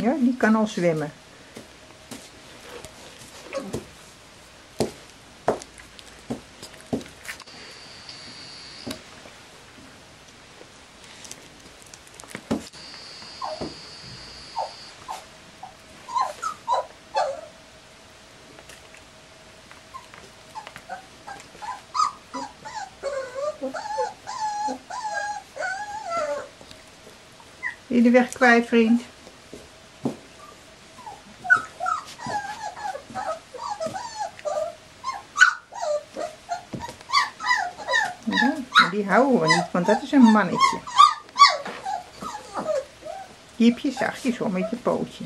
Die kan al zwemmen. Je de weg kwijt, vriend? Ja, maar die houden we niet, want dat is een mannetje. Die heb je zachtjes om met je pootje.